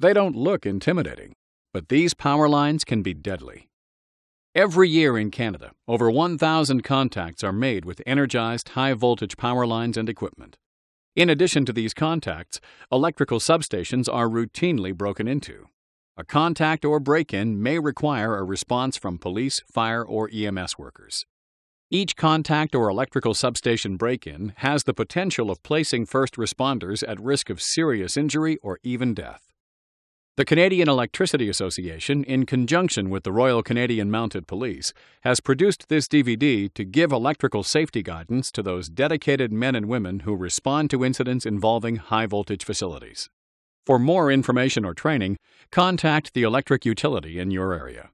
They don't look intimidating, but these power lines can be deadly. Every year in Canada, over 1,000 contacts are made with energized high voltage power lines and equipment. In addition to these contacts, electrical substations are routinely broken into. A contact or break in may require a response from police, fire, or EMS workers. Each contact or electrical substation break in has the potential of placing first responders at risk of serious injury or even death. The Canadian Electricity Association, in conjunction with the Royal Canadian Mounted Police, has produced this DVD to give electrical safety guidance to those dedicated men and women who respond to incidents involving high voltage facilities. For more information or training, contact the electric utility in your area.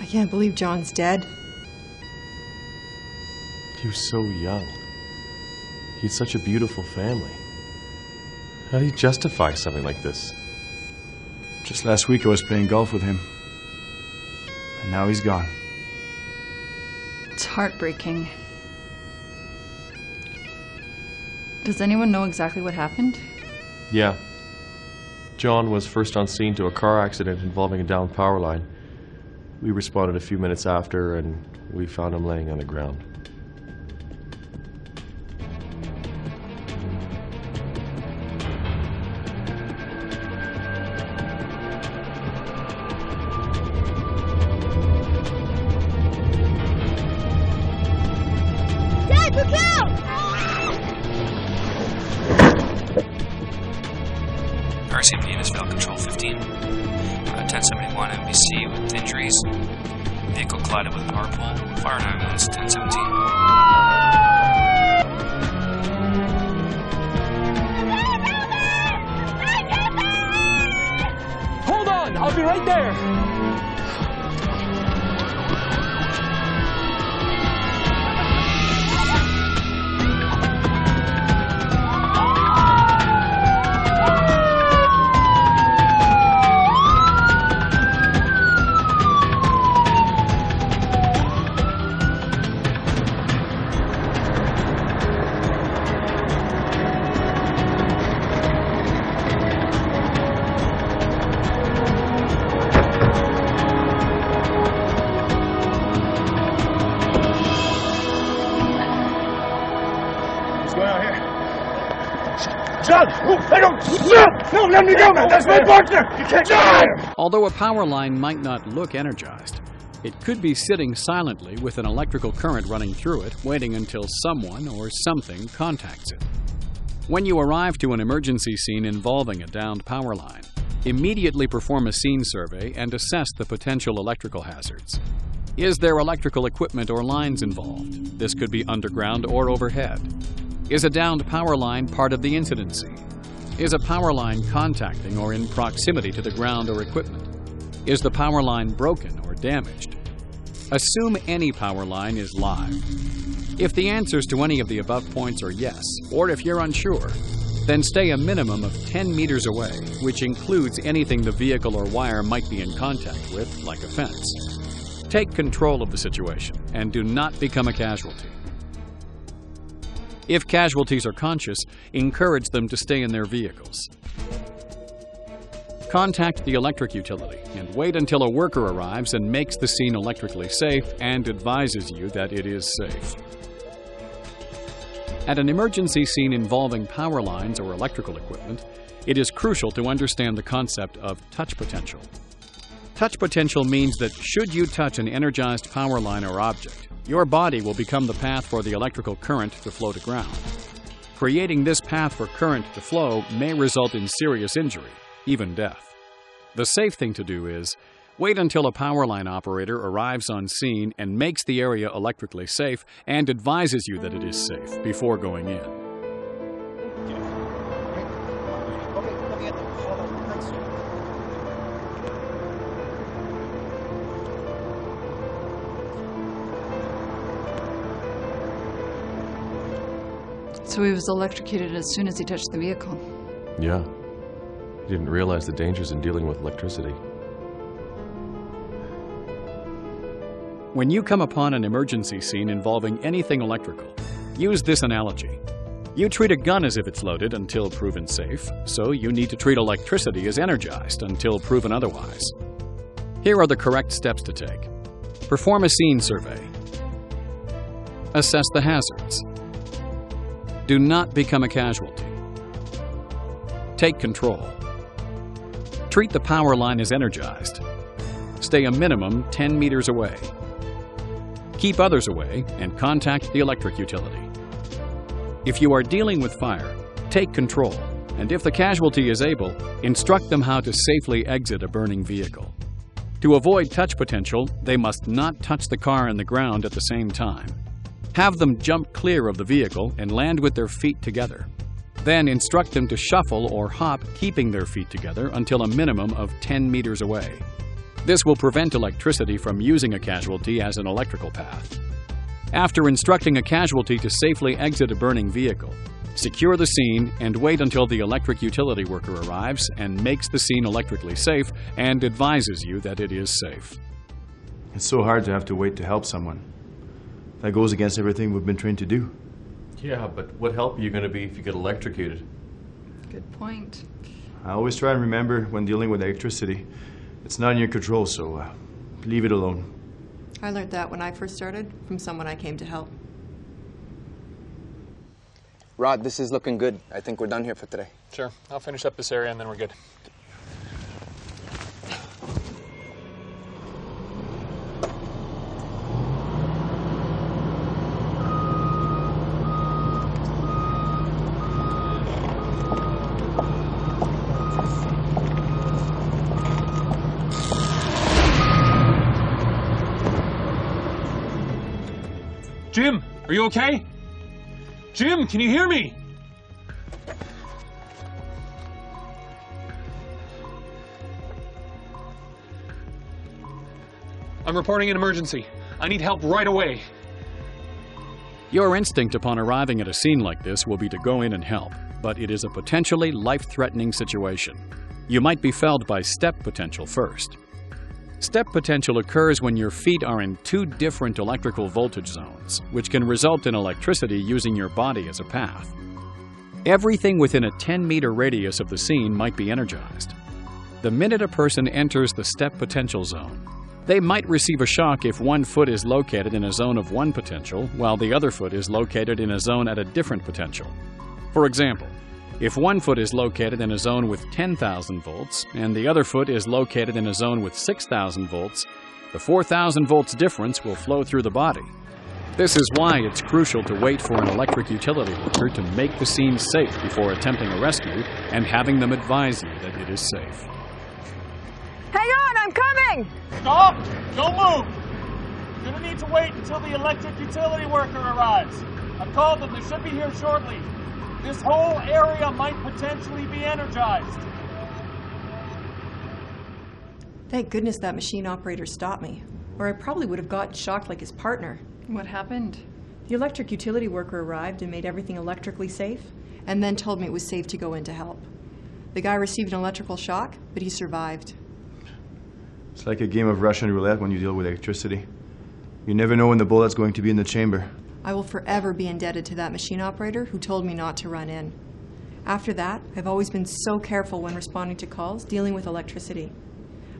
I can't believe John's dead. He was so young. He had such a beautiful family. How do you justify something like this? Just last week I was playing golf with him. And now he's gone. It's heartbreaking. Does anyone know exactly what happened? Yeah. John was first on scene to a car accident involving a downed power line. We responded a few minutes after and we found him laying on the ground. What's going on here? John! I don't! No! No, let me go, man! That's my partner! You can't John! Although a power line might not look energized, it could be sitting silently with an electrical current running through it, waiting until someone or something contacts it. When you arrive to an emergency scene involving a downed power line, immediately perform a scene survey and assess the potential electrical hazards. Is there electrical equipment or lines involved? This could be underground or overhead. Is a downed power line part of the incident? Is a power line contacting or in proximity to the ground or equipment? Is the power line broken or damaged? Assume any power line is live. If the answers to any of the above points are yes, or if you're unsure, then stay a minimum of 10 meters away, which includes anything the vehicle or wire might be in contact with, like a fence. Take control of the situation and do not become a casualty. If casualties are conscious, encourage them to stay in their vehicles. Contact the electric utility and wait until a worker arrives and makes the scene electrically safe and advises you that it is safe. At an emergency scene involving power lines or electrical equipment, it is crucial to understand the concept of touch potential. Touch potential means that should you touch an energized power line or object, your body will become the path for the electrical current to flow to ground. Creating this path for current to flow may result in serious injury, even death. The safe thing to do is wait until a power line operator arrives on scene and makes the area electrically safe and advises you that it is safe before going in. So he was electrocuted as soon as he touched the vehicle. Yeah. He didn't realize the dangers in dealing with electricity. When you come upon an emergency scene involving anything electrical, use this analogy. You treat a gun as if it's loaded until proven safe, so you need to treat electricity as energized until proven otherwise. Here are the correct steps to take. Perform a scene survey. Assess the hazards. Do not become a casualty. Take control. Treat the power line as energized. Stay a minimum 10 meters away. Keep others away and contact the electric utility. If you are dealing with fire, take control, and if the casualty is able, instruct them how to safely exit a burning vehicle. To avoid touch potential, they must not touch the car and the ground at the same time. Have them jump clear of the vehicle and land with their feet together. Then instruct them to shuffle or hop, keeping their feet together until a minimum of 10 meters away. This will prevent electricity from using a casualty as an electrical path. After instructing a casualty to safely exit a burning vehicle, secure the scene and wait until the electric utility worker arrives and makes the scene electrically safe and advises you that it is safe. It's so hard to have to wait to help someone. That goes against everything we've been trained to do. Yeah, but what help are you going to be if you get electrocuted? Good point. I always try and remember when dealing with electricity, it's not in your control, so uh, leave it alone. I learned that when I first started from someone I came to help. Rod, this is looking good. I think we're done here for today. Sure. I'll finish up this area and then we're good. Jim, are you okay? Jim, can you hear me? I'm reporting an emergency. I need help right away. Your instinct upon arriving at a scene like this will be to go in and help, but it is a potentially life threatening situation. You might be felled by step potential first. Step potential occurs when your feet are in two different electrical voltage zones, which can result in electricity using your body as a path. Everything within a 10 meter radius of the scene might be energized. The minute a person enters the step potential zone, they might receive a shock if one foot is located in a zone of one potential, while the other foot is located in a zone at a different potential. For example, if one foot is located in a zone with 10,000 volts and the other foot is located in a zone with 6,000 volts, the 4,000 volts difference will flow through the body. This is why it's crucial to wait for an electric utility worker to make the scene safe before attempting a rescue and having them advise you that it is safe. Hang on, I'm coming! Stop! Don't move! You're gonna need to wait until the electric utility worker arrives. I've called them. They should be here shortly. This whole area might potentially be energized. Thank goodness that machine operator stopped me, or I probably would have gotten shocked like his partner. What happened? The electric utility worker arrived and made everything electrically safe, and then told me it was safe to go in to help. The guy received an electrical shock, but he survived. It's like a game of Russian roulette when you deal with electricity. You never know when the bullet's going to be in the chamber. I will forever be indebted to that machine operator who told me not to run in. After that, I've always been so careful when responding to calls dealing with electricity.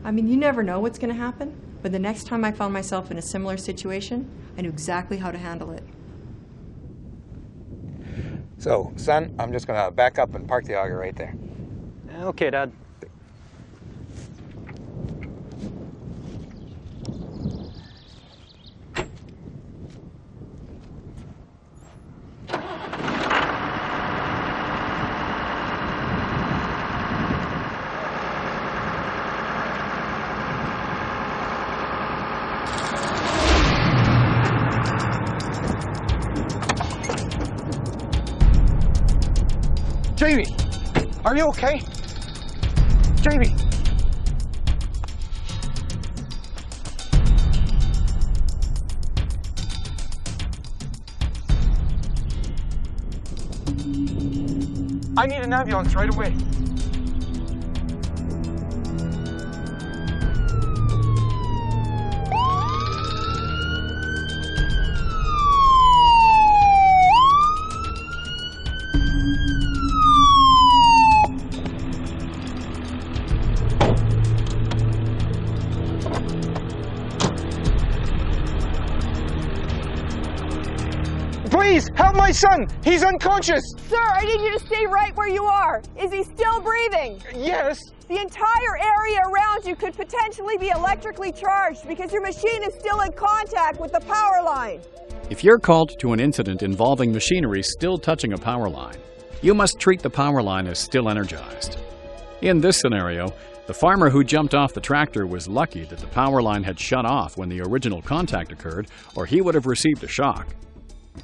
I mean, you never know what's going to happen, but the next time I found myself in a similar situation, I knew exactly how to handle it. So, son, I'm just gonna back up and park the auger right there. Okay, Dad. Jamie! Are you okay? Jamie! I need an ambulance right away. Please, help my son! He's unconscious! Sir, I need you to stay right where you are. Is he still breathing? Yes. The entire area around you could potentially be electrically charged because your machine is still in contact with the power line. If you're called to an incident involving machinery still touching a power line, you must treat the power line as still energized. In this scenario, the farmer who jumped off the tractor was lucky that the power line had shut off when the original contact occurred, or he would have received a shock.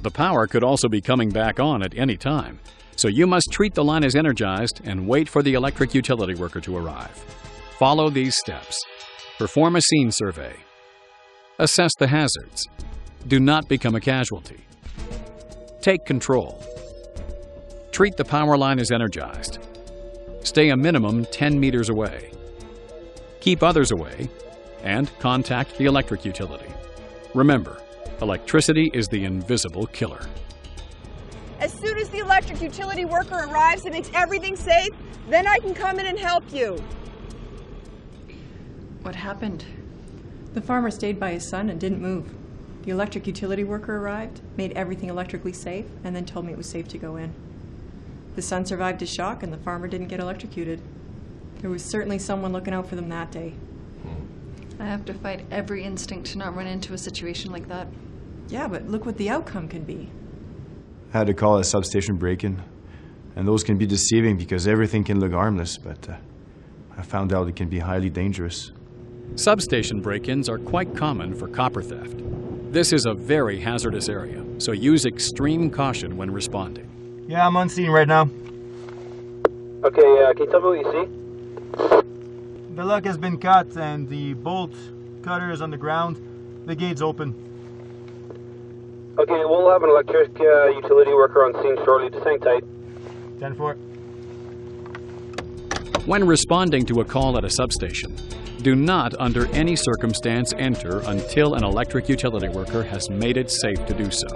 The power could also be coming back on at any time, so you must treat the line as energized and wait for the electric utility worker to arrive. Follow these steps. Perform a scene survey. Assess the hazards. Do not become a casualty. Take control. Treat the power line as energized. Stay a minimum 10 meters away. Keep others away, and contact the electric utility. Remember, electricity is the invisible killer. As soon as the electric utility worker arrives and makes everything safe, then I can come in and help you. What happened? The farmer stayed by his son and didn't move. The electric utility worker arrived, made everything electrically safe, and then told me it was safe to go in. The son survived his shock, and the farmer didn't get electrocuted. There was certainly someone looking out for them that day. I have to fight every instinct to not run into a situation like that. Yeah, but look what the outcome can be. I had to call a substation break-in, and those can be deceiving because everything can look harmless, but uh, I found out it can be highly dangerous. Substation break ins are quite common for copper theft. This is a very hazardous area, so use extreme caution when responding. Yeah, I'm on scene right now. Okay, uh, can you tell me what you see? The lock has been cut and the bolt cutter is on the ground. The gate's open. Okay, we'll have an electric uh, utility worker on scene shortly. Just hang tight. 10 4. When responding to a call at a substation, do not under any circumstance enter until an electric utility worker has made it safe to do so.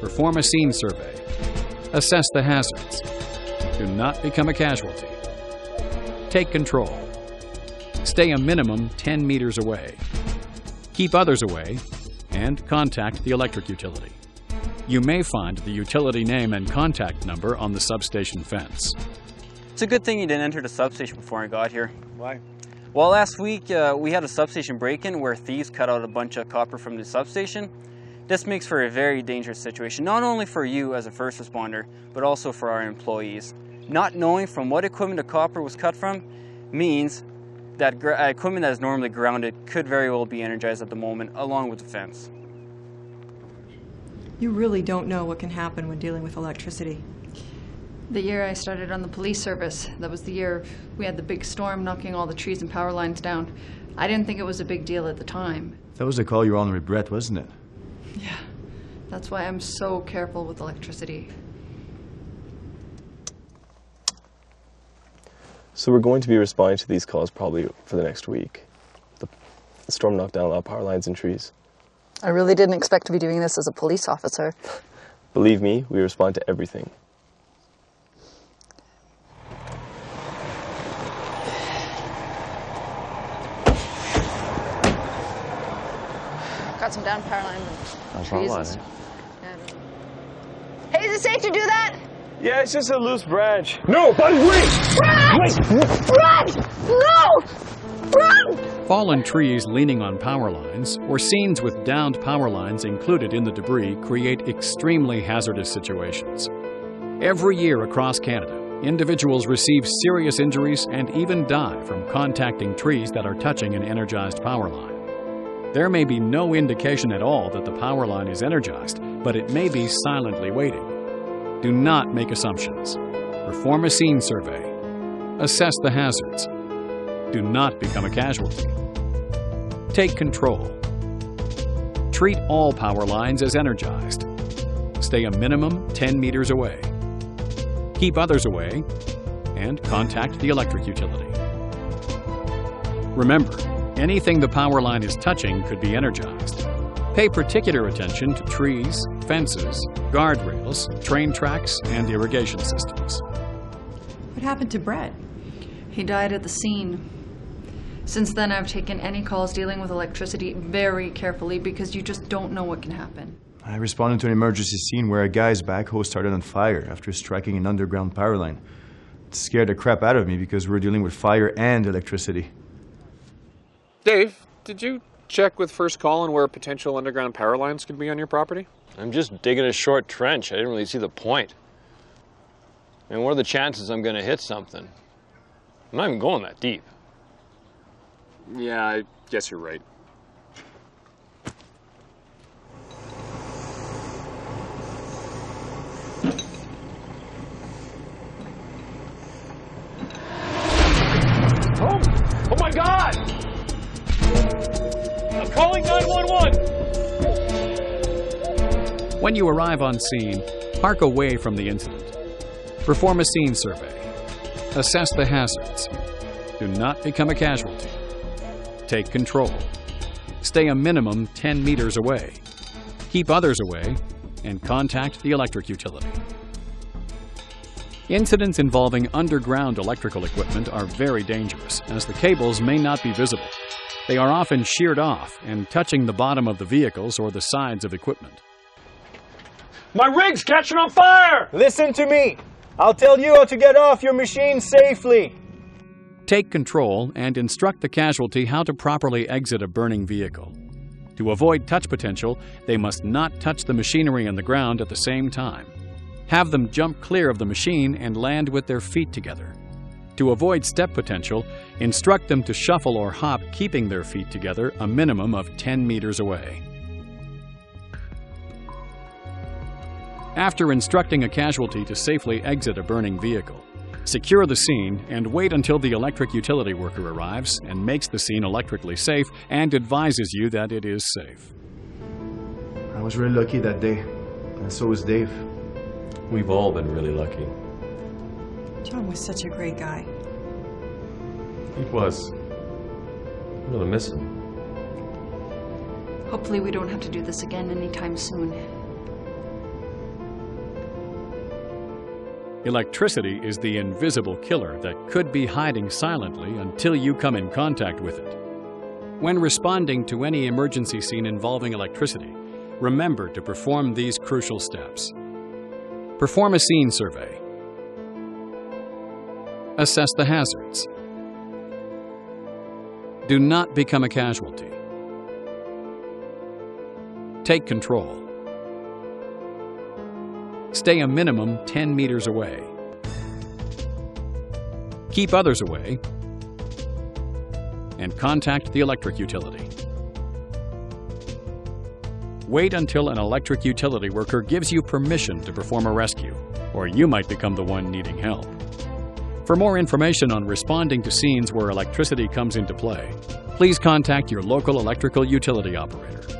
Perform a scene survey. Assess the hazards. Do not become a casualty. Take control. Stay a minimum 10 meters away. Keep others away and contact the electric utility. You may find the utility name and contact number on the substation fence. It's a good thing you didn't enter the substation before I got here. Why? Well, last week uh, we had a substation break-in where thieves cut out a bunch of copper from the substation. This makes for a very dangerous situation, not only for you as a first responder, but also for our employees. Not knowing from what equipment the copper was cut from means that uh, equipment that is normally grounded could very well be energized at the moment, along with the fence. You really don't know what can happen when dealing with electricity. The year I started on the police service, that was the year we had the big storm knocking all the trees and power lines down. I didn't think it was a big deal at the time. That was the call you were on with Brett, wasn't it? Yeah. That's why I'm so careful with electricity. So we're going to be responding to these calls probably for the next week. The storm knocked down a lot of power lines and trees. I really didn't expect to be doing this as a police officer. Believe me, we respond to everything. Got some down power lines and trees not and lying. stuff. Hey, is it safe to do that? Yeah, it's just a loose branch. No, buddy, wait! Brett! Brett! No! Run! Fallen trees leaning on power lines or scenes with downed power lines included in the debris create extremely hazardous situations. Every year across Canada, individuals receive serious injuries and even die from contacting trees that are touching an energized power line. There may be no indication at all that the power line is energized, but it may be silently waiting. Do not make assumptions. Perform a scene survey. Assess the hazards. Do not become a casualty. Take control. Treat all power lines as energized. Stay a minimum 10 meters away. keep others away, and contact the electric utility. Remember, anything the power line is touching could be energized. Pay particular attention to trees, fences, guardrails, train tracks, and irrigation systems. What happened to Brett? He died at the scene. Since then, I've taken any calls dealing with electricity very carefully because you just don't know what can happen. I responded to an emergency scene where a guy's backhoe started on fire after striking an underground power line. It scared the crap out of me because we're dealing with fire and electricity. Dave, did you check with First Call on where potential underground power lines could be on your property? I'm just digging a short trench. I didn't really see the point. I mean, what are the chances I'm going to hit something? I'm not even going that deep. Yeah, I guess you're right. Oh, oh my God! I'm calling 911! When you arrive on scene, park away from the incident. Perform a scene survey. Assess the hazards. Do not become a casualty. Take control. Stay a minimum 10 meters away. Keep others away, and contact the electric utility. Incidents involving underground electrical equipment are very dangerous, as the cables may not be visible. They are often sheared off and touching the bottom of the vehicles or the sides of equipment. My rig's catching on fire! Listen to me. I'll tell you how to get off your machine safely. Take control and instruct the casualty how to properly exit a burning vehicle. To avoid touch potential, they must not touch the machinery and the ground at the same time. Have them jump clear of the machine and land with their feet together. To avoid step potential, instruct them to shuffle or hop, keeping their feet together a minimum of 10 meters away. After instructing a casualty to safely exit a burning vehicle, secure the scene and wait until the electric utility worker arrives and makes the scene electrically safe and advises you that it is safe. I was really lucky that day, and so was Dave. We've all been really lucky. John was such a great guy. He was. I'm gonna miss him. Hopefully, we don't have to do this again anytime soon. Electricity is the invisible killer that could be hiding silently until you come in contact with it. When responding to any emergency scene involving electricity, remember to perform these crucial steps. Perform a scene survey. Assess the hazards. Do not become a casualty. Take control. Stay a minimum 10 meters away. Keep others away. And contact the electric utility. Wait until an electric utility worker gives you permission to perform a rescue, or you might become the one needing help. For more information on responding to scenes where electricity comes into play, please contact your local electrical utility operator.